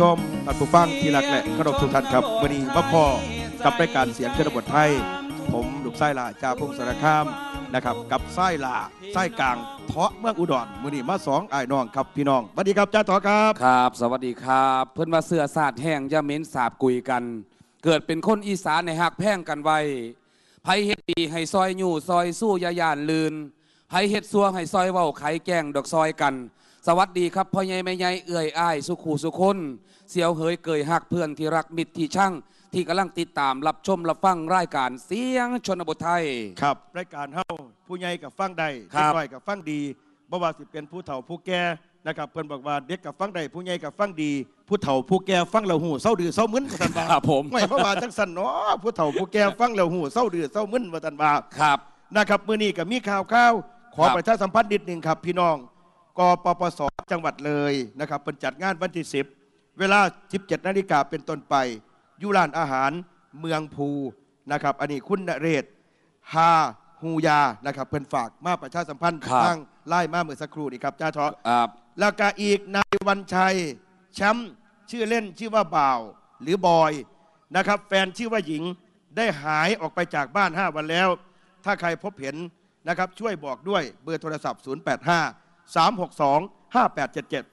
ชมท่านผู้ฟังที่รักและเคารพทุกท่านครับวันนี้มาพอกับรายการเสียงชนบทไทย ผมลูกไส้ลาจ่าพงศรคามนะครับ กับไส้ลาไส้กลางเทาะเมืองอุดรมือนี้มาสองไอ้น้องครับพี่น้องสวัสดีครับจ้าทาะครับ ครับ สวัสดีครับ เพื่อนว่าเสื้อสาดแห้งย่าเหม้นสาบกุยกัน เกิดเป็นคนอีสานในหักแพ่งกันไว้ไผเฮ็ดดีให้ซอยอยู่ซอยสู้ยายานลืนไผเฮ็ดซัวให้ซอยเว้าไข่แก้งดอกซอยกัน สวัสดีครับพ่อใหญ่แม่ใหญ่เอื่อยอ้ายสุขูสุคนเสียวเหยเกยหักเพื่อนที่รักมิตรที่ช่าง ที่กำลังติดตามรับชมรับฟังรายการเสียงชนบทไทย ครับรายการเฮาผู้ใหญ่กับฟังได้ครัเด็กบน้อยกับฟังดีบ่ว่าสิเป็นผู้เฒ่าผู้แก่นะครับเพิ่นบอกว่าเด็กกับฟังได้ผู้ใหญ่กับฟังดี ผู้เฒ่าผู้แก่ฟังแล้วหูเศร้าดื้อเศร้ามึนว่าซั่นว่าครับผมไม่เพราะว่าจังซั่นเนาะผู้เฒ่าผู้แก่ฟังแล้วหูเศร้าดื้อเศร้ามึนว่าซั่นว่า ครับ นะครับมื้อนี้ก็มีข่าวข่าวขอครับประชาสัมพันธ์นิดหนึงครับพี่น้อง กปปสจังหวัดเลยนะครับเป็นจัดงานวันที่ 10 เวลา 17 นาฬิกาเป็นต้นไปอยุร้านอาหารเมืองภูนะครับอันนี้คุณนเรศฮาฮูยานะครับเพิ่นฝากมาประชาสัมพันธ์ครับ ทางไล่มาเมื่อสักครู่นี่ครับจ้าเถาะครับแล้วก็อีกนายวันชัยแชมป์ชื่อเล่นชื่อว่าบ่าว หรือบอยนะครับ แฟนชื่อว่าหญิงได้หายออกไปจากบ้าน 5 วันแล้ว ถ้าใครพบเห็นนะครับช่วยบอกด้วยเบอร์โทรศัพท์ 085 362 5877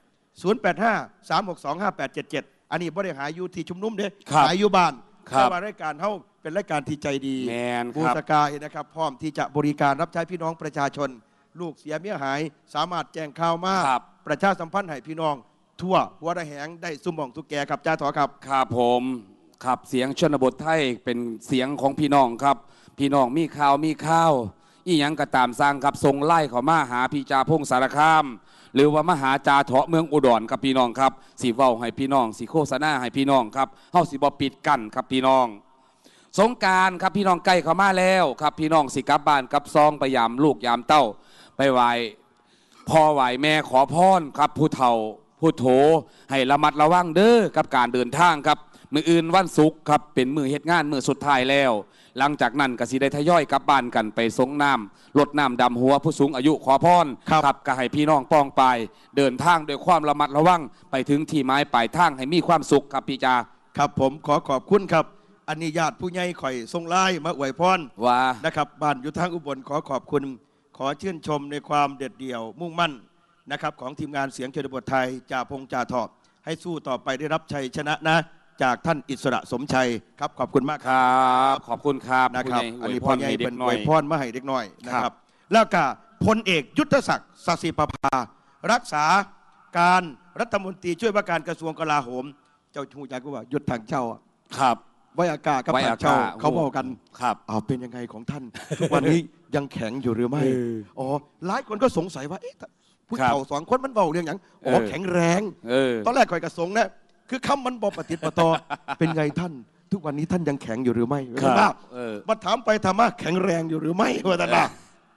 085 362 5877 อันนี้บริหารอยู่ที่ชุมนุมเด้ครับหายอยู่บ้านครับแต่ว่ารายการเฮาเป็นรายการที่ใจดีแมนบูครับ สกายนะครับ พร้อมที่จะบริการรับใช้พี่น้องประชาชน ลูกเสียเมียหายสามารถแจ้งข่าวมาครับ ประชาสัมพันธ์ให้พี่น้อง ทั่วหัวระแหงได้สุ่มหมองทุกแกครับจ้าถอครับ ครับผมครับเสียงชนบทไทยเป็นเสียงของพี่น้องครับ พี่น้องมีข่าวมีข้าว อีหยังก็ตามสร้างครับทรงไล่เขามาหาพี่จาพงสารคาม หรือว่ามหาจาเถาะเมืองอุดรครับพี่น้องครับสีเว้าให้พี่น้องสีโฆษณาให้พี่น้องครับเฮาสิบ่ปิดกั้นครับพี่น้อง สงการครับพี่น้องใกล้เขามาแล้วครับพี่น้องสิกลับบ้านกลับซองไปยามลูกยามเต้า ไปไหวพ่อไหวแม่ขอพรครับผู้เฒ่า ผู้โถให้ระมัดระวังเด้อกับการเดินทางครับมืออื่นวันศุกร์ครับเป็นมือเฮ็ดงานมือสุดท้ายแล้ว หลังจากนั้นก็สิได้ทยอยกลับบ้านกันไปสงน้ำลดน้ำดำหัวผู้สูงอายุขอพรครับก็ให้พี่น้องป้องไป เดินทางด้วยความระมัดระวังไปถึงที่หมายปลายทางให้มีความสุขครับพี่จาครับผมขอขอบคุณครับอันนี้ญาติผู้ใหญ่ข่อยทรงไล่มาอวยพรว่านะครับบ้านอยู่ทางอุบลขอขอบคุณ ขอชื่นชมในความเด็ดเดี่ยวมุ่งมั่น นะครับของทีมงานเสียงชนบทไทยจ่าพงจ่าทอบให้สู้ต่อไปได้รับชัยชนะนะ จากท่านอิสระสมชัยครับขอบคุณมากครับครับ ขอบคุณครับนะครับผู้ใหญ่อันนี้วยพ่อใหญ่ให้ด็เป็กนน้ออวยยพรมาให้เด็กน้อยนะคครัรับบแล้วก็พลเอกยุทธศักดิ์สสิประภา รักษาการรัฐมนตรีช่วยว่าการกระทรวงกลาโหม เจ้าชูจาก็ว่ายุทธทางเจ้าอะครับไว้อากาศกับไว้ทาอางเจ้า กาศเขาบอกกันครับเอาเป็นยังไงของท่าน ทุกวันนี้ยังแข็งอยู่หรือไม่ เอออ๋อหลายคนก็สงสัยว่าเอ๊ะ ผู้ครับเฒ่าสองคนมันเบาเรื่องอย่างอ๋อเออแข็งแรงเออตอนแรกข่อยกระสงนะคือคำมันบอปฏิดปะตอเป็นไงท่าน ทุกวันนี้ท่านยังแข็งอยู่หรือไม่ครับว่าเออมาถามไปถามมาแข็งแรงอยู่หรือไม่ว่าแต่ละ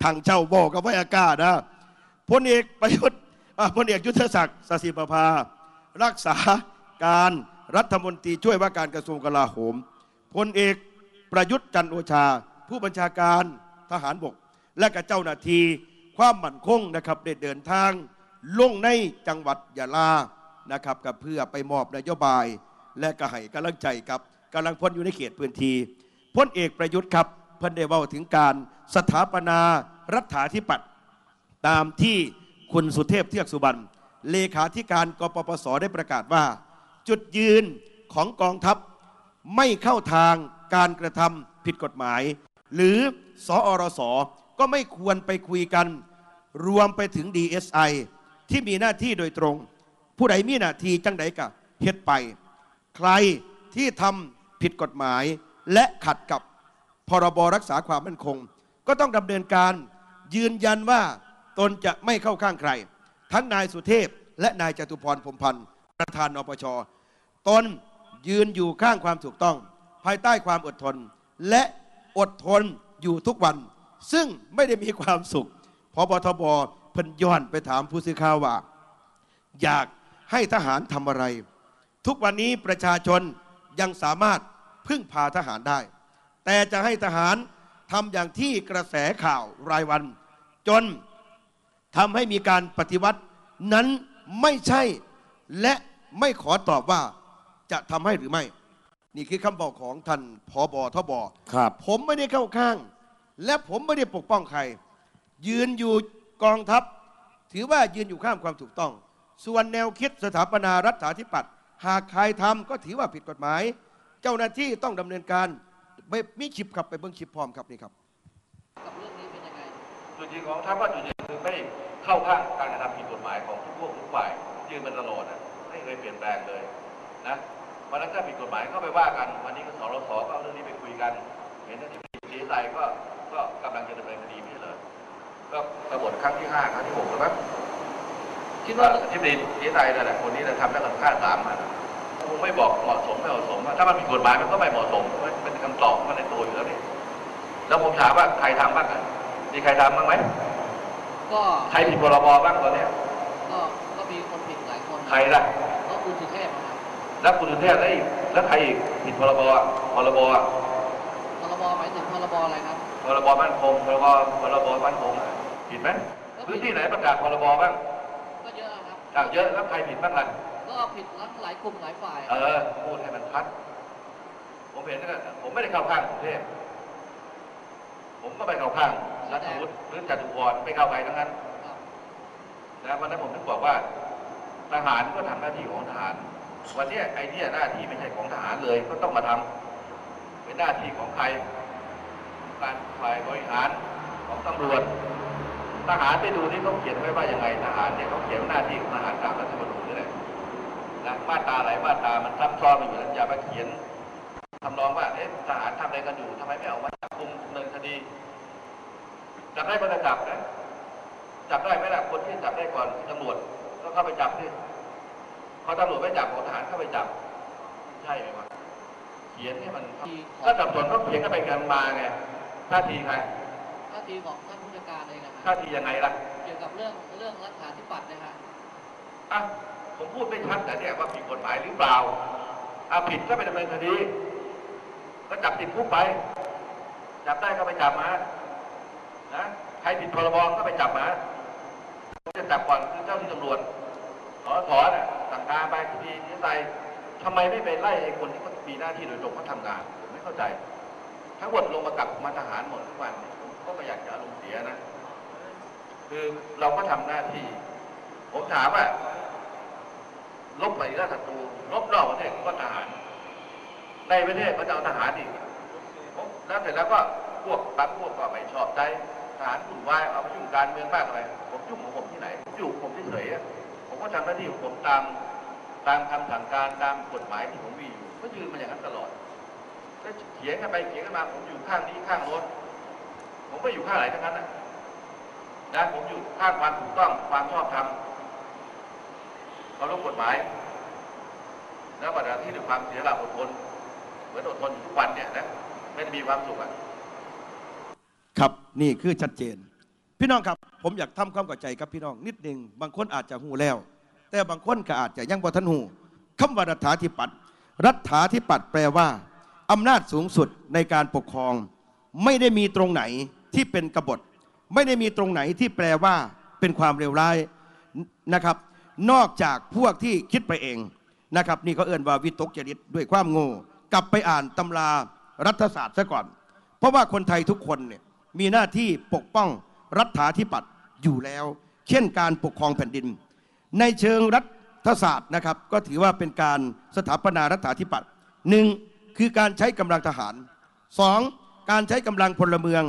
ทางเจ้าบอกกับไว้อากาศนะพลเอกประยุทธ์อะพลเอกยุทธศักดิ์สสิประภา รักษาการรัฐมนตรีช่วยว่าการกระทรวงกลาโหมพลเอกประยุทธ์จันทร์โอชา ผู้บัญชาการทหารบก และกับเจ้าหน้าที่ ความมั่นคงนะครับได้เดินทางลงในจังหวัดยะลานะครับกับเพื่อไปมอบนโยบาย และก็ให้กำลังใจกับกำลังพลอยู่ในเขตพื้นที่พลเอกประยุทธ์ครับเพิ่นได้เว่าถึงการสถาปนารัฐาธิปัตย์ตามที่คุณสุเทพเทือกสุบรรณเลขาธิการกปปสได้ประกาศว่า จุดยืนของกองทัพไม่เข้าทางการกระทำผิดกฎหมาย หรือสอรสก็ไม่ควรไปคุยกัน รวมไปถึง DSI ที่มีหน้าที่โดยตรง ผู้ใดมีหน้าที่จังใดกะเฮ็ดไป ใครที่ทำผิดกฎหมาย และขัดกับพรบรักษาความมั่นคง ก็ต้องดำเนินการยืนยันว่าตนจะไม่เข้าข้างใคร ทั้งนายสุเทพ และนายจตุพรพรมพันธ์ประธานนปชตนยืนอยู่ข้างความถูกต้อง ภายใต้ความอดทน และอดทนอยู่ทุกวัน ซึ่งไม่ได้มีความสุข พบทบเพิ่นย้อนไปถามผู้สื่อข่าวว่า อยากให้ทหารทำอะไร ทุกวันนี้ประชาชนยังสามารถพึ่งพาทหารได้ แต่จะให้ทหารทำอย่างที่กระแสข่าวรายวัน จนทำให้มีการปฏิวัตินั้นไม่ใช่และไม่ขอตอบว่าจะทำให้หรือไม่ นี่คือคำบอกของท่านพอบอทบครับผมไม่ได้เข้าข้าง และผมไม่ได้ปกป้องใคร ยืนอยู่กองทัพ ถือว่ายืนอยู่ข้ามความถูกต้อง ส่วนแนวคิดสถาปนารัฐาธิปัตย์หากใครทำก็ถือว่าผิดกฎหมาย เจ้าหน้าที่ต้องดำเนินการไม่มีชิปขับไปเบิ้งชิปพร้อมครับนี่ครับกับเรื่องนี้เป็นยังไงจุดยืนของท่านว่าจุดยืนคือไม่เข้าข้างการกระทำผิดกฎหมายของทุกพวกทุกฝ่ายยืนมาตลอดนะไม่เคยเปลี่ยนแปลงเลยนะวันนั้นถ้าผิดกฎหมายก็ไปว่ากัน วันนี้ก็สรสก็เอาเรื่องนี้ไปคุยกัน เห็นท่านที่สีใสก็ก็กำลังจะดำเนินคดี ไม่ใช่เลยก็กบฏครั้งที่ห้าครั้งที่หกแล้วมั้งคิดว่าที่ดีสีใสนั่นแหละคนนี้จะทำแล้วกันฆ่าสามมันคงไม่บอกเหมาะสมไม่เหมาะสมถ้ามันผิดกฎหมายมันก็ไม่เหมาะสมมันเป็นคำตอบของมันในตัวอยู่แล้วนี่แล้วผมถามว่าใครทำบ้างอะมีใครทำบ้างไหมก็ใครผิดพรบบ้างตอนเนี้ยก็ก็มีคนผิดหลายคนใครล่ะก็คุณสุเทพนะครับแล้วคุณสุเทพแล้วอีกแล้วใครอีกผิดพรบอะพรบอะพรบหมายถึงพรบอะไรครับพรบมั่นคงพรบพรบมั่นคงอะ ผิดไหมพื้นที่ไหนประกาศพรบบ้างก็เยอะครับอะเยอะแล้วใครผิดบ้างล่ะก็ผิดหลายหลายกลุ่มหลายฝ่าย เออพูดให้มันชัด ผมเห็นนะผมไม่ได้เข้าข้างกรุงเทพผมก็ไปเข้าข้างรัฐวุฒิหรือจตุพรไม่เข้าใครทั้งนั้นครับนะวันนั้นผมถึงบอกว่าทหารก็ทำหน้าที่ของทหาร วันเนี้ยไอ้เนี่ยหน้าที่ไม่ใช่ของทหารเลยก็ต้องมาทำเป็นหน้าที่ของใครการฝ่ายบริหารของตำรวจ ทหารไปดูนี่เขาเขียนไว้ว่ายังไงทหารเนี่ยเขาเขียนว่าหน้าที่ของทหารตามรัฐธรรมนูญนี่แหละนะมาตราหลายมาตรามันซับซ้อนมาอยู่แล้วอย่ามาเขียนทำนองว่าเอ๊ะทหารทำอะไรกันอยู่ทำไมไม่ออกมาจับกุมดำเนินคดีจับได้ก็จะจับนะจับได้ไหมล่ะคนที่จับได้ก่อนคือตำรวจก็เข้าไปจับที่พอตำรวจไม่จับของทหารเข้าไปจับ ใช่ไหมวะเขียนให้มันถ้าจับส่วนก็เขียนกันไปกันมาไงท่าทีใครท่าทีของท่านผู้จัดการเองนะค ท่ารับทียังไงล่ะเกี่ยวกับเรื่องเรื่องรัฐาธิปัตย์นะฮะอะผมพูดไม่ชัดแต่เนี่ยว่าผิดกฎหมายหรือเปล่าอะผิดก็ไปดำเนินคดี ก็จับติดคุกไป จับได้ก็ไปจับมา นะ ใครผิดพรบก็ไปจับมา จะจับก่อนคือเจ้าที่ตำรวจสอสอเนี่ยสั่งการไปที่ดีที่ใส่ทำไมไม่ไปไล่ไอ้คนที่เขามีหน้าที่โดยตรงเขาทำงาน ผมไม่เข้าใจ ทั้งหมดลงมากับมาทหารหมดทุกวันผมก็ไม่อยากจะอารมณ์เสียนะ คือเราก็ทำหน้าที่ ผมถามว่าลบไปก็ศัตรูลบนอกประเทศก็ทหาร ในประเทศก็จะเอาทหารอีกผมแล้วเสร็จแล้วก็พวกบางพวกก็ไม่ชอบใจทหารกลุ่มวายเอามายุ่งการเมืองมากอะไรผมยุ่งของผมที่ไหนผมอยู่งผมเฉยๆอะผมก็ทำหน้าที่ของผมตามตามคำสั่งการตามกฎหมายที่ผมมีอยู่ก็ยืนมาอย่างนั้นตลอดแล้วเถียงกันไปเถียงกันมาผมอยู่ข้างนี้ข้างโน้นผมไม่อยู่ข้างไหนทั้งนั้นนะ นะผมอยู่ข้างความถูกต้องความชอบธรรมเคารพกฎหมายแล้วปฏิบัติที่ด้วยความเสียหลักอดทนเหมือนอดทนทุกวันเนี่ยนะไม่ได้มีความสุขอะครับนี่คือชัดเจน พี่น้องครับ ผมอยากทำความเข้าใจกับพี่น้องนิดหนึ่งบางคนอาจจะหูแล้ว แต่บางคนก็อาจจะยังบ่ทันหูคำว่ารัฐาธิปัตย์รัฐาธิปัตย์แปลว่าอำนาจสูงสุดในการปกครอง ไม่ได้มีตรงไหนที่เป็นกบฏ ไม่ได้มีตรงไหนที่แปลว่าเป็นความเลวร้ายนะครับ นอกจากพวกที่คิดไปเองนะครับ นี่เขาเอื่นว่าวิตกจริตด้วยความโง่กลับไปอ่านตำรารัฐศาสตร์ซะก่อน เพราะว่าคนไทยทุกคนเนี่ยมีหน้าที่ปกป้องรัฐาธิปัตย์อยู่แล้ว เช่นการปกครองแผ่นดิน ในเชิงรัฐศาสตร์นะครับ ก็ถือว่าเป็นการสถาปนารัฐาธิปัตย์หนึ่งคือการใช้กำลังทหารสองการใช้กำลังพลเมือง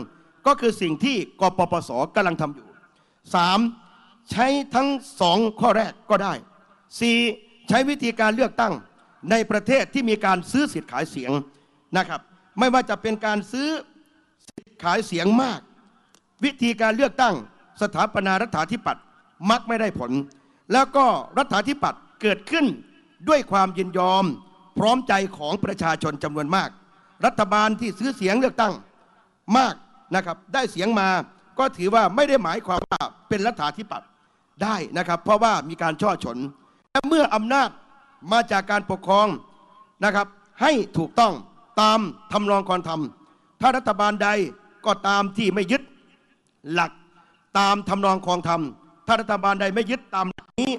ก็คือสิ่งที่กปปสกำลังทำอยู่สามใช้ทั้งสองข้อแรกก็ได้สี่ใช้วิธีการเลือกตั้งในประเทศที่มีการซื้อสิทธิ์ขายเสียงนะครับ ไม่ว่าจะเป็นการซื้อขายเสียงมาก วิธีการเลือกตั้งสถาปนารัฐาธิปัตย์มักไม่ได้ผล แล้วก็รัฐาธิปัตย์เกิดขึ้นด้วยความยินยอม พร้อมใจของประชาชนจำนวนมาก รัฐบาลที่ซื้อเสียงเลือกตั้งมาก นะครับได้เสียงมาก็ถือว่าไม่ได้หมายความว่าเป็นรัฐาธิปัตย์ได้นะครับ เพราะว่ามีการช่อฉนและเมื่ออำนาจมาจากการปกครองนะครับ ให้ถูกต้องตามทำนองครธรรม ถ้ารัฐบาลใดก็ตามที่ไม่ยึดหลักตามทำนองคองธรรม ถ้ารัฐบาลใดไม่ยึดตามนี้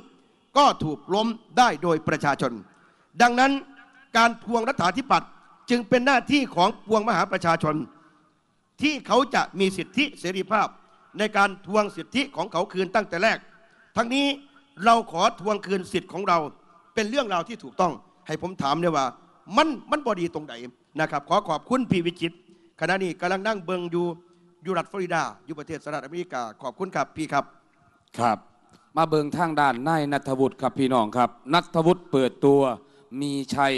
ก็ถูกล้มได้โดยประชาชน ดังนั้นการทวงรัฐาธิปัตย์จึงเป็นหน้าที่ของปวงมหาประชาชน ที่เขาจะมีสิทธิเสรีภาพ ในการทวงสิทธิของเขาคืนตั้งแต่แรก ทั้งนี้เราขอทวงคืนสิทธิ์ของเรา เป็นเรื่องราวที่ถูกต้อง ให้ผมถามเนี่ยว่า มันมันบอดีตรงไหนนะครับ ขอขอบคุณพี่วิจิตขณะนี้กำลังนั่งเบิงอยู่อยู่รัฐฟลอริดา อยู่ประเทศสหรัฐอเมริกา ขอบคุณครับพี่ครับครับ มาเบิงทางด้านนายนัทวุฒิครับพี่น้องครับ นัทวุฒิเปิดตัวมีชัย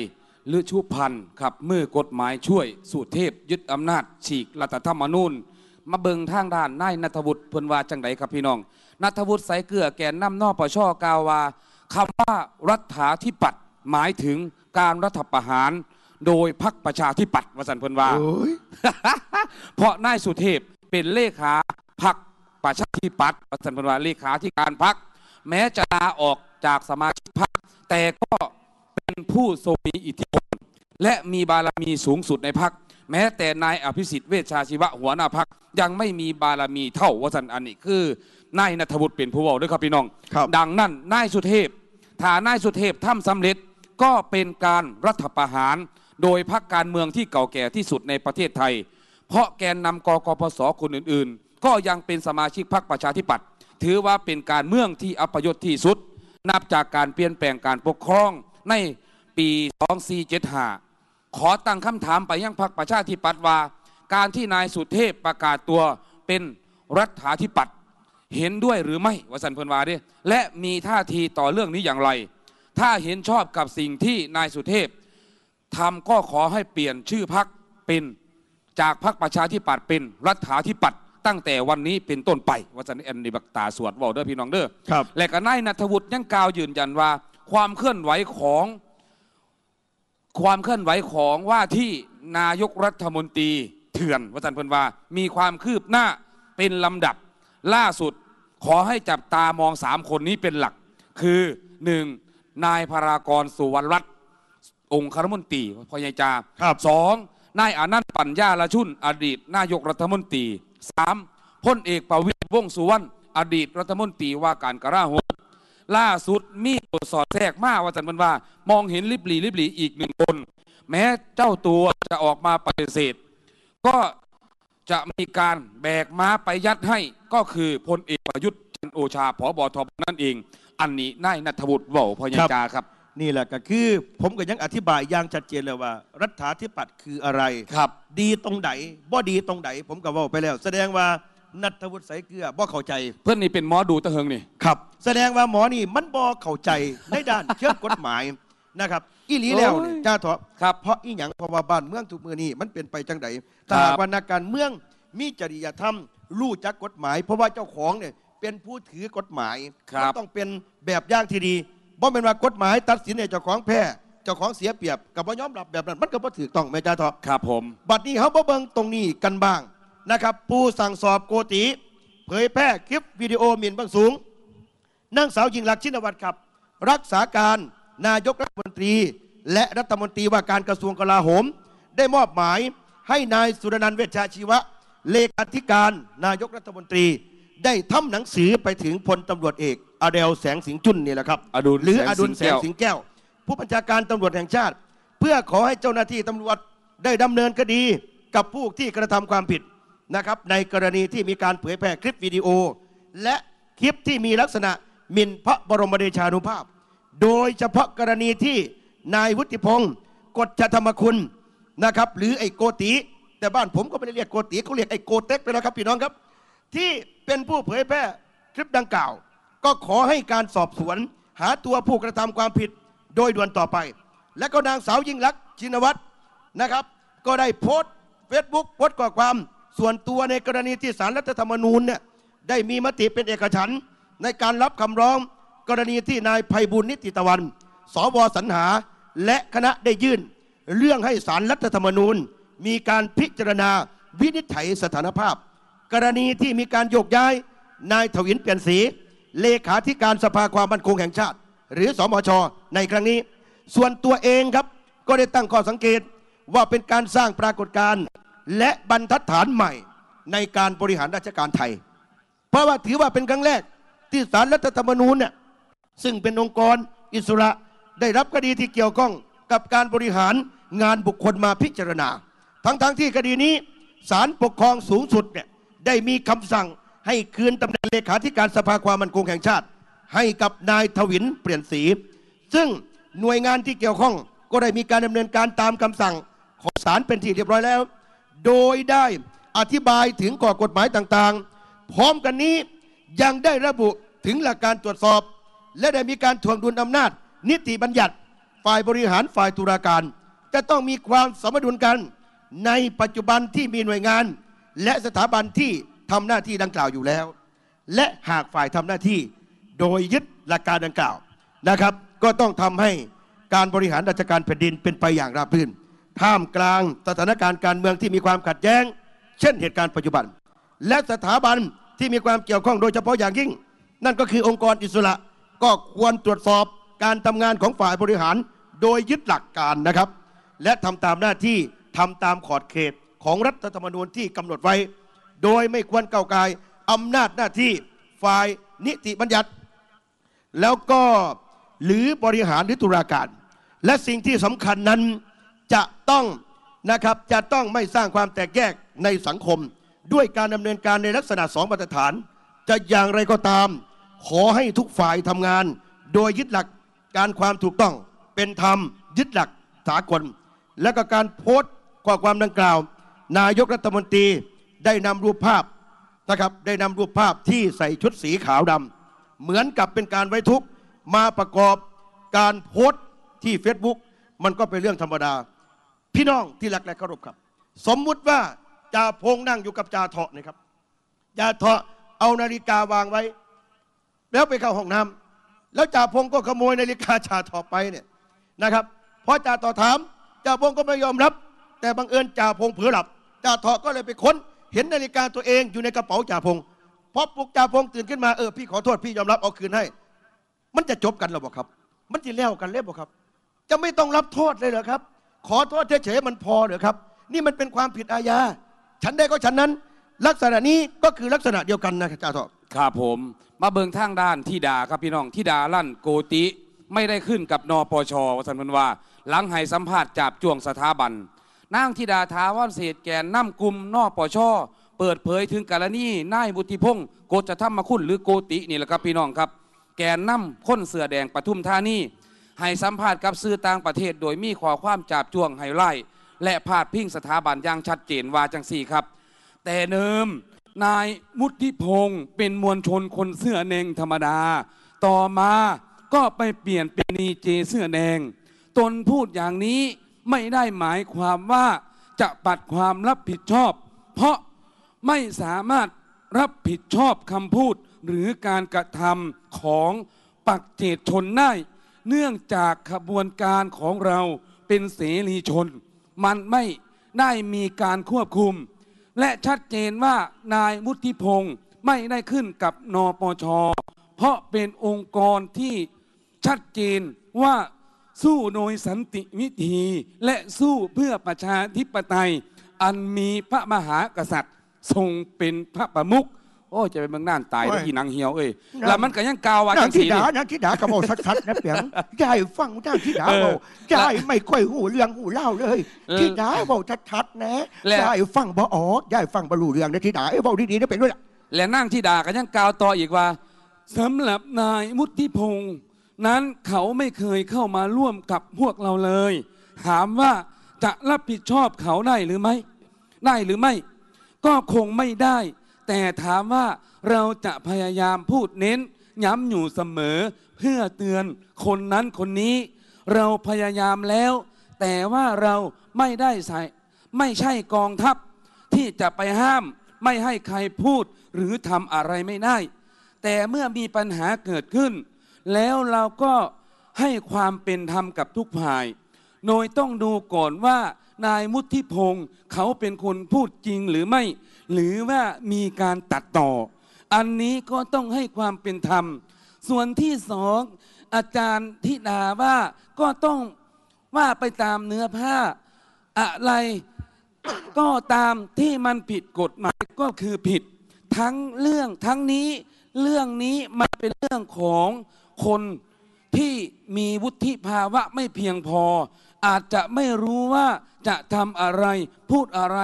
ลือชุพันธ์ครับมือกฎหมายช่วย สู่เทพ ยึดอำนาจ ฉีกรัฐธรรมนูญมาเบิงทางด้านนายนัทวุฒิเพิ่นว่าจังไดครับพี่น้องนัทวุฒิใสเกลือแกนนำนอปชกล่าวว่าคำว่ารัฐาธิปัตย์หมายถึงการรัฐประหาร โดยพรรคประชาธิปัตย์วสันเพิ่นว่าโอ้ยเพราะนายสุเทพเป็นเลขาพักประชาธิปัตย์ประธานพลว่าเลขาธิการพักแม้จะลาออกจากสมาชิกพักแต่ก็ เป็นผู้ทรงมีอิทธิพลและมีบารมีสูงสุดในพัก แม้แต่นายอภิสิทธิ์เวชชาชีวะหัวหน้าพักยังไม่มีบารมีเท่าวสันอันนี้คือนายนัทวุฒิเป็นผู้เว่าด้วยครับพี่น้องครับดังนั้นนายสุเทพถ้านายสุเทพทำสำเร็จก็เป็นการรัฐประหาร โดยพรรคการเมืองที่เก่าแก่ที่สุดในประเทศไทย เพราะแกนนำกกปสคนอื่น ๆ ก็ยังเป็นสมาชิกพรรคประชาธิปัตย์ถือว่าเป็นการเมืองที่อัปยศที่สุด นับจากการเปลี่ยนแปลงการปกครอง ในปี2475 ขอตั้งคำถามไปยังพรรคประชาธิปัตย์ว่า การที่นายสุเทพประกาศตัวเป็นรัฐาธิปัตย์เห็นด้วยหรือไม่วสันต์เพนวาเด้และมีท่าทีต่อเรื่องนี้อย่างไร ถ้าเห็นชอบกับสิ่งที่นายสุเทพทำก็ขอให้เปลี่ยนชื่อพักเป็นจากพรรคประชาธิปัตย์เป็นรัฐาธิปัตย์ตั้งแต่วันนี้เป็นต้นไปวัสันแอนนิบักตาสวดเว่าเด้อพี่น้องเด้อครับและก็นายนัทวุฒิยังกล่าวยืนยันว่า ความเคลื่อนไหวของความเคลื่อนไหวของว่าที่นายกรัฐมนตรีเถื่อนวสันต์เพิ่นว่ามีความคืบหน้าเป็นลำดับล่าสุดขอให้จับตามองสามคนนี้เป็นหลัก คือหนึ่งนายพารากรสุวรรณรัตน์องครัฐมนตรีพอยายจาครับสองนายอานันต์ปัญญาละชุน อดีต นายกรัฐมนตรีสามพลเอกประวิตรวงษ์สุวรรณอดีตรัฐมนตรีว่าการกระโหมล่าสุด มีตัวสอดแทรกมาว่าจันมันว่า มองเห็นลิบหลีลิบหลีอีกหนึ่งคน แม้เจ้าตัวจะออกมาปฏิเสธ ก็จะมีการแบกม้าไปยัดให้ก็คือพลเอกประยุทธ์จันทร์โอชาผบทบนั่นเอง อันนี้นายนัทวุฒิเว่าพอยายจาครับ นี่แหละก็คือ ผมก็ยังอธิบายอย่างชัดเจนเลยว่า รัฐาธิปัตย์คืออะไรครับ ดีตรงไหนบ่ดีตรงไหนผมก็เว่าไปแล้ว แสดงว่า นัทวุฒิใสเกลือบ่เข้าใจ เพื่อนนี่เป็นหมอดูตะเฮงนี่ ครับ แสดงว่าหมอนี่มันบ่เข้าใจในด้านเชิงกฎหมายนะครับ อีหลีแล้วนี่โอ้ยจ้าเถาะครับ เพราะอีหยังเพราะว่าบ้านเมืองทุกมือนี่มันเป็นไปจังไดครัถ้าบหากว่านักการเมืองมีจริยธรรมรู้จักกฎหมาย เพราะว่าเจ้าของเนี่ยเป็นผู้ถือกฎหมายครับ มันต้องเป็นแบบอย่างที่ดีบ่เป็นว่ากฎหมายตัดสินให้เจ้าของแพ้เจ้าของเสียเปรียบกับบ่ยอมรับแบบนั้นมันก็บ่ถูกต้องแม่จ้าเถาะ ครับผม บัดนี้เขาบ่เบิ่งตรงนี้กันบ้าง นะครับ ผู้สั่งสอบโกติ เผยแพร่คลิปวิดีโอหมิ่นเบื้องสูงนางสาวยิ่งลักษณ์ชินวัตรครับ รักษาการนายกรัฐมนตรี และรัฐมนตรีว่าการกระทรวงกลาโหม ได้มอบหมายให้นายสุรนันท์เวชชาชีวะ เลขาธิการนายกรัฐมนตรี ได้ทำหนังสือไปถึงพลตำรวจเอกอเดลแสงสิงจุนนี่แหละครับอดุลหรืออดุลแสงสิงแก้ว ผู้บัญชาการตำรวจแห่งชาติ เพื่อขอให้เจ้าหน้าที่ตำรวจได้ดำเนินคดีกับผู้ที่กระทำความผิด นะครับในกรณีที่มีการเผยแพร่คลิปวิดีโอ และคลิปที่มีลักษณะหมิ่นพระบรมเดชานุภาพ โดยเฉพาะกรณีที่นายวุฒิพงศ์กฎจธรรมคุณนะครับ หรือไอ้โกติ แต่บ้านผมก็ไม่ได้เรียกโกติเขาเรียกไอ้โกเต็กไปแล้วครับพี่น้องครับ ที่เป็นผู้เผยแพร่คลิปดังกล่าว ก็ขอให้การสอบสวน หาตัวผู้กระทำความผิดโดยด่วนต่อไป และก็นางสาวยิ่งลักษณ์ชินวัตรนะครับ ก็ได้โพสต์เฟซบุ๊กโพสต์ข้อความ ส่วนตัวในกรณีที่ศาลรัฐธรรมนูญเนี่ยได้มีมติเป็นเอกฉันท์ในการรับคำร้องกรณีที่นายไพบูลย์ นิติตะวัน ส.ว.สรรหาและคณะได้ยื่น เรื่องให้ศาลรัฐธรรมนูญ มีการพิจารณาวินิจฉัยสถานภาพ กรณีที่มีการโยกย้ายนายถวิล เปลี่ยนศรีเลขาธิการสภาความมั่นคงแห่งชาติ หรือสมชในครั้งนี้ ส่วนตัวเองครับก็ได้ตั้งข้อสังเกตว่าเป็นการสร้างปรากฏการณ์ และบรรทัดฐานใหม่ในการบริหารราชการไทย เพราะว่าถือว่าเป็นครั้งแรกที่สารรัฐธรรมนูญเนี่ยซึ่งเป็นองค์กรอิสระได้รับคดีที่เกี่ยวข้องกับการบริหารงานบุคคลมาพิจารณา ทั้งๆทที่คดีนี้ศาลปกครองสูงสุดเนี่ยได้มีคำสั่งให้คืนตำแหน่งเลขาธิการสภาความมั่นคงแห่งชาติ ให้กับนายทวินเปลี่ยนสี ซึ่งหน่วยงานที่เกี่ยวข้องก็ได้มีการดำเนินการตามคำสั่งของศาลเป็นที่เรียบร้อยแล้ว โดยได้อธิบายถึงข้อกฎหมายต่างๆ พร้อมกันนี้ยังได้ระบุถึงหลักการตรวจสอบ และได้มีการถ่วงดุลอำนาจ นิติบัญญัติ ฝ่ายบริหารฝ่ายตุลาการ จะต้องมีความสมดุลกันในปัจจุบันที่มีหน่วยงาน และสถาบันที่ทำหน้าที่ดังกล่าวอยู่แล้ว และหากฝ่ายทำหน้าที่ โดยยึดหลักการดังกล่าวนะครับ ก็ต้องทำให้การบริหารราชการแผ่นดินเป็นไปอย่างราบรื่น ท่ามกลางสถานการณ์การเมืองที่มีความขัดแย้ง เช่นเหตุการณ์ปัจจุบัน และสถาบันที่มีความเกี่ยวข้องโดยเฉพาะอย่างยิ่ง นั่นก็คือองค์กรอิสระก็ควรตรวจสอบการทำงานของฝ่ายบริหาร โดยยึดหลักการนะครับ และทำตามหน้าที่ทำตามขอบเขตของรัฐธรรมนูญที่กำหนดไว้ โดยไม่ควรก้าวไกายอำนาจหน้าที่ฝ่ายนิติบัญญัติ แล้วก็หรือบริหารหรือตุลาการ และสิ่งที่สำคัญนั้น จะต้องนะครับจะต้องไม่สร้างความแตกแยกในสังคม ด้วยการดำเนินการในลักษณะสองมาตรฐาน จะอย่างไรก็ตาม ขอให้ทุกฝ่ายทำงาน โดยยึดหลักการความถูกต้องเป็นธรรมยึดหลักสากล และก็การโพสต์ข้อความดังกล่าว นายกรัฐมนตรีได้นำรูปภาพนะครับได้นำรูปภาพที่ใส่ชุดสีขาวดำเหมือนกับเป็นการไว้ทุกข์มาประกอบการโพสต์ที่ Facebook มันก็เป็นเรื่องธรรมดา พี่น้องที่รักและเคารพครับ สมมุติว่าจ่าพงนั่งอยู่กับจ่าเถาะนะครับจ่าเถาะเอานาฬิกาวางไว้ แล้วไปเข้าห้องน้ำแล้วจ่าพงก็ขโมยนาฬิกาจ่าเถาะไปเนี่ยนะครับพอจ่าต่อถามจ่าพงก็ไม่ยอมรับ แต่บังเอิญจ่าพงเผลอหลับจ่าเถาะก็เลยไปค้น เห็นนาฬิกาตัวเองอยู่ในกระเป๋าจ่าพงพอปลุกจ่าพงตื่นขึ้นมาเออพี่ขอโทษพี่ยอมรับเอาคืนให้ มันจะจบกันหรือเปล่าครับ มันจะแล้วกันเล่บ่ครับ จะไม่ต้องรับโทษเลยเหรอครับ ขอโทษเฉยๆมันพอเหรอครับ นี่มันเป็นความผิดอาญาฉันได้ก็ฉันนั้น ลักษณะนี้ก็คือลักษณะเดียวกันนะจ่าทอครับผมมาเบิงทางด้านที่ดาครับพี่น้องที่ดาลั่นโกติไม่ได้ขึ้นกับนปชวสันพันว่าหลังให้สัมภาษณ์จับจ่วงสถาบันนางธิดาทาว่าเศษแกนน้ำกลุ่มนปชเปิดเผยถึงกรณีนายบุติพงศ์โกจธรรมาคุณหรือโกตินี่แหละครับพี่น้องครับ แกนน้ำค้นเสือแดงปทุมธานี ให้สัมภาษณ์กับสื่อต่างประเทศ โดยมีข้อความจับจ่วงไฮไลท์และพาดพิงสถาบันอย่างชัดเจนว่าจังสี่ครับ แต่เดิมนายมุติพงศ์เป็นมวลชนคนเสื้อแดงธรรมดา ต่อมาก็ไปเปลี่ยนเป็นนีเจเสื้อแดงตนพูดอย่างนี้ไม่ได้หมายความว่าจะปัดความรับผิดชอบ เพราะไม่สามารถรับผิดชอบคำพูดหรือการกระทำของปักเจตชนได้ เนื่องจากขบวนการของเราเป็นเสรีชน มันไม่ได้มีการควบคุม และชัดเจนว่านายมุติพงศ์ไม่ได้ขึ้นกับนปช เพราะเป็นองค์กรที่ชัดเจนว่าสู้โดยสันติวิธีและสู้เพื่อประชาธิปไตย อันมีพระมหากษัตริย์ทรงเป็นพระประมุข โอ้จะเป็นเมืองน่านตายแล้วอีนางเหี่ยวเอ้ยแล้วมันก็ยังกล่าวว่านาจังงธิสีดานี่นางธิดากระบอกชัดๆนะเปียงยายฟังนางธิดาเออบอกยายไม่ค่อยหูเรื่องหูเล่าเลยเออธิดาบอกชัดๆนะแล้วยายฟังบ่ออกยายฟังบ่รู้เรื่องนะธิดาไอ้บอกดีๆนะเป็นด้วยล่ะและนั่งที่ด่าก็ยังกล่าวต่ออีกว่าสำหรับนายมุติพงศ์นั้นเขาไม่เคยเข้ามาร่วมกับพวกเราเลย ถามว่าจะรับผิดชอบเขาได้หรือไม่ ได้หรือไม่ ก็คงไม่ได้ แต่ถามว่าเราจะพยายามพูดเน้น ย้ำอยู่เสมอ เพื่อเตือนคนนั้นคนนี้ เราพยายามแล้ว แต่ว่าเราไม่ได้ใส่ไม่ใช่กองทัพที่จะไปห้าม ไม่ให้ใครพูดหรือทำอะไรไม่ได้ แต่เมื่อมีปัญหาเกิดขึ้น แล้วเราก็ให้ความเป็นธรรมกับทุกฝ่าย โดยต้องดูก่อนว่านายมุทิพงศ์เขาเป็นคนพูดจริงหรือไม่ หรือว่ามีการตัดต่อ อันนี้ก็ต้องให้ความเป็นธรรม ส่วนที่สองอาจารย์ทิดาว่าก็ต้องว่าไปตามเนื้อผ้าอะไรก็ตามที่มันผิดกฎหมายก็คือผิด ทั้งเรื่องทั้งนี้เรื่องนี้มันเป็นเรื่องของคนที่มีวุฒิภาวะไม่เพียงพอ อาจจะไม่รู้ว่าจะทำอะไรพูดอะไร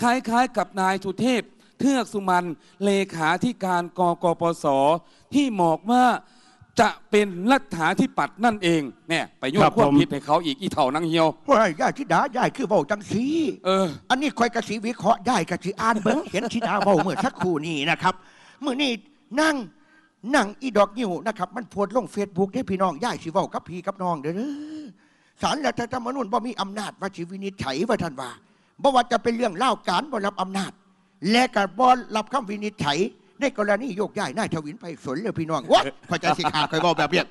คล้ายๆ กับนายสุเทพ เทือกสุมันเลขาธิการกกปส ที่บอกว่าจะเป็นรัฐาธิปัตย์นั่นเองเนี่ยไปโยครักบความผม ผิดให้เขาอีกอีเถ่านังเหี่ยว ว่าย่ายธิดาย่ายคือเบาจังสีเออ อันนี้คอยกระสีวิเคราะห์ย่ายกระสีอ่านเบิ้ง เห็นธิดาเบาเมื่อสักครู่นี้นะครับเมื่อนี้นั่งนั่งอีดอกนิ้วนะครับ มันโพสต์ลงเฟซบุ๊กให้พี่น้องย่ายสิเว้ากับพี่กับน้องเด้อ สารรัฐธรรมนูญบ่มีอำนาจว่าสิวินิจฉัยว่าท่านว่าบ่ว่าจะเป็นเรื่องเล่าการบ่รับอำนาจ และก็บ่รับคำวินิจฉัย ในกรณีโยกย้ายนายทวินไปสนเลยพี่น้องวะพอใจสิขาดคยบอกแบบเนี้ย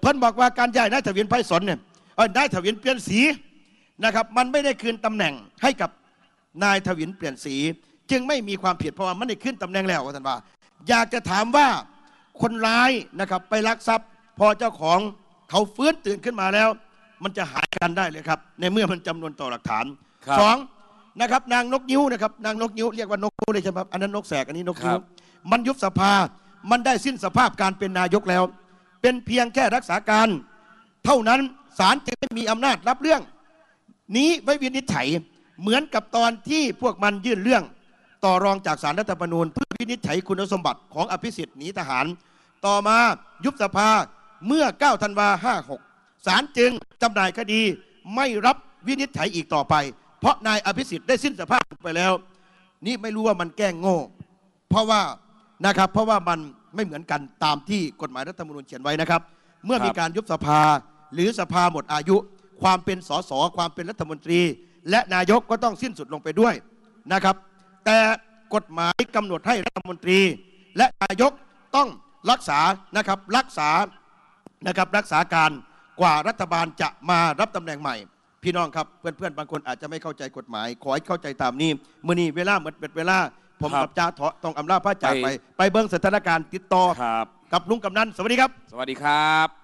เพิ่นบอกว่าการย้ายนายทวินไพศาลเนี่ยเออนายทวินเปลี่ยนสีนะครับ มันไม่ได้คืนตำแหน่งให้กับนายทวินเปลี่ยนสี จึงไม่มีความผิดเพราะว่ามันได้ขึ้นตำแหน่งแล้วว่าท่านว่า อยากจะถามว่าคนร้ายนะครับไปลักทรัพย์ พอเจ้าของเขาฟื้นตื่นขึ้นมาแล้ว มันจะหายกันได้เลยครับ ในเมื่อมันจำนวนต่อหลักฐานครับสองนะครับ นางนกยิ้วนะครับ นางนกยิ้วเรียกว่านกยิ้วเลยใช่ไหมครับอันนั้นนกแสกอันนี้นกยิ้ครัวบมันยุบสภา มันได้สิ้นสภาพการเป็นนายกแล้ว เป็นเพียงแค่รักษาการ เท่านั้นศาลจึงไม่มีอำนาจรับเรื่อง นี้ไว้วินิจฉัยเหมือนกับตอนที่พวกมันยื่นเรื่อง ต่อรองจากสารรัฐธรรมนูญเพื่อวินิจฉัยคุณสมบัติของอภิสิทธิ์หนีทหาร ต่อมายุบสภาเมื่อ 9 ธันวา56 ศาลจึงจำหน่ายคดีไม่รับวินิจฉัยอีกต่อไป เพราะนายอภิสิทธิ์ได้สิ้นสภาพไปแล้ว นี่ไม่รู้ว่ามันแกล้งโง่ เพราะว่านะครับเพราะว่ามันไม่เหมือนกันตามที่กฎหมายรัฐธรรมนูญเขียนไว้นะครับ เมื่อมีการยุบสภาหรือสภาหมดอายุ ความเป็นสสความเป็นรัฐมนตรี และนายกก็ต้องสิ้นสุดลงไปด้วยนะครับ แต่กฎหมายกำหนดให้รัฐมนตรี และนายกต้องรักษานะครับรักษานะครับรักษาการ กว่ารัฐบาลจะมารับตำแหน่งใหม่ พี่น้องครับเพื่อนๆบางคนอาจจะไม่เข้าใจกฎหมาย ขอให้เข้าใจตามนี้มื่อนี้เวลาเหมือนเป็นเวลา ผมครับกับจ่าเถาะต้องอำลาพระจากไปไป ไปเบิ้งสถานการณ์ติดต่อครับกับลุงกำนันสวัสดีครับ สวัสดีครับ